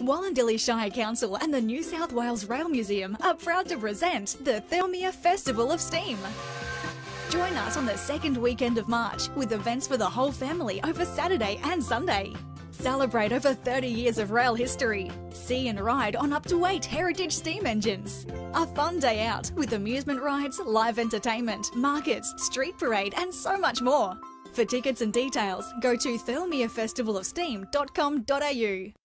Wollondilly Shire Council and the New South Wales Rail Museum are proud to present the Thirlmere Festival of Steam. Join us on the second weekend of March with events for the whole family over Saturday and Sunday. Celebrate over 30 years of rail history. See and ride on up to eight heritage steam engines. A fun day out with amusement rides, live entertainment, markets, street parade, and so much more. For tickets and details, go to thirlmerefestivalofsteam.com.au.